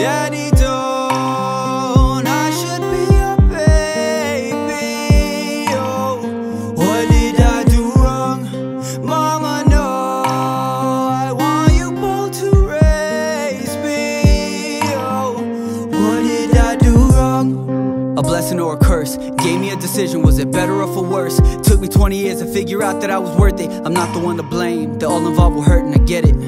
Daddy, don't I should be your baby Oh, what did I do wrong? Mama, no I want you both to raise me Oh, what did I do wrong? A blessing or a curse Gave me a decision, was it better or for worse? Took me 20 years to figure out that I was worth it I'm not the one to blame, the all involved were hurting, I get it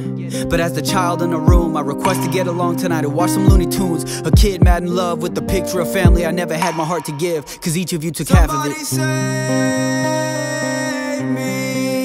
but as the child in the room, I request to get along tonight and watch some Looney Tunes. A kid mad in love with the picture of family I never had my heart to give, cause each of you took half of it. Save me,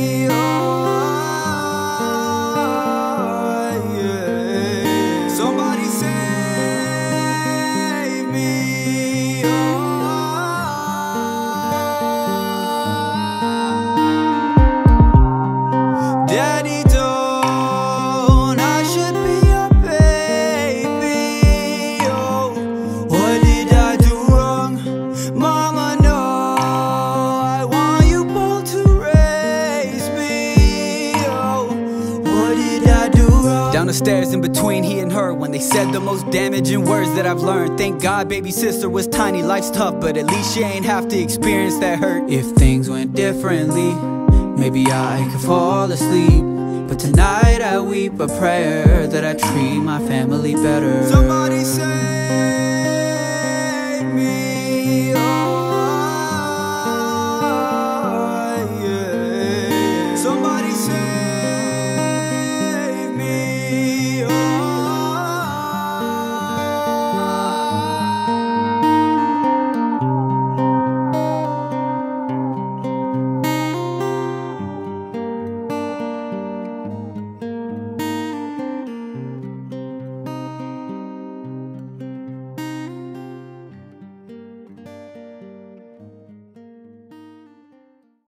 Down the stairs in between he and her when they said the most damaging words that I've learned. Thank God, baby sister was tiny. Life's tough, but at least she ain't have to experience that hurt. If things went differently, maybe I could fall asleep. But tonight I weep a prayer that I treat my family better. Somebody